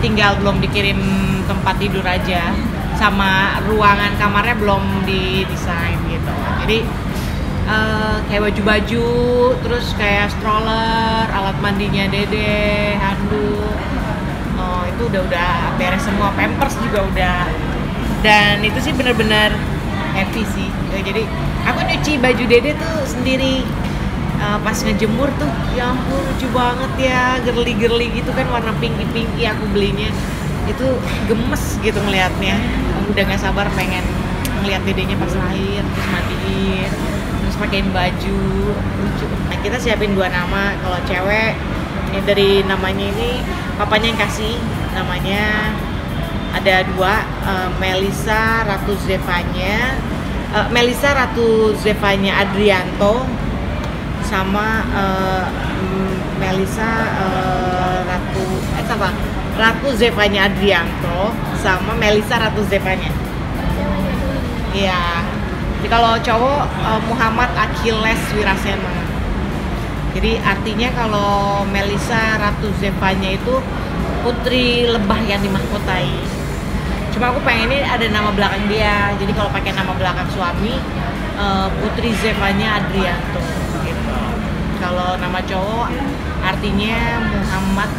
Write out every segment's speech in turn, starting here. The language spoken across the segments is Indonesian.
tinggal belum dikirim tempat tidur aja. Sama ruangan kamarnya belum didesain gitu. Jadi eh, kayak baju-baju terus kayak stroller alat mandinya dede handuk. Oh itu udah udah beres semua. Pampers juga udah. Dan itu sih bener-bener happy sih. Jadi aku nyuci baju dede tuh sendiri Eh, pas ngejemur tuh ya ampun lucu banget ya girly-girly gitu kan warna pinky-pinky aku belinya. Itu gemes gitu ngelihatnya udah nggak sabar pengen ngeliat dedenya pas lahir terus mandiin terus pakein baju lucu. Nah kita siapin dua nama kalau cewek ini dari namanya ini papanya yang kasih namanya. Ada dua eh, Melisa Ratu Zevanya eh, Melisa Ratu Zevanya Adrianto sama eh, mm, Melisa eh, Ratu eh sama Ratu Zevanya Adrianto sama Melisa Ratu Zevanya. Iya. Jadi kalau cowok eh, Muhammad Achilles Wirasena. Jadi artinya kalau Melisa Ratu Zevanya itu putri lebah yang dimahkotai. Cuma aku pengen ini ada nama belakang dia. Jadi kalau pakai nama belakang suami eh, Putri Zevanya Adrianto kalau nama cowok artinya Muhammad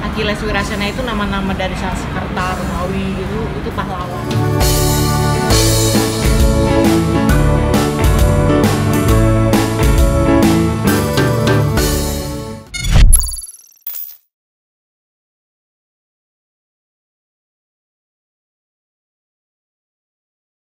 Achilles Wirasena itu nama-nama dari Sanskerta Romawi gitu itu pahlawan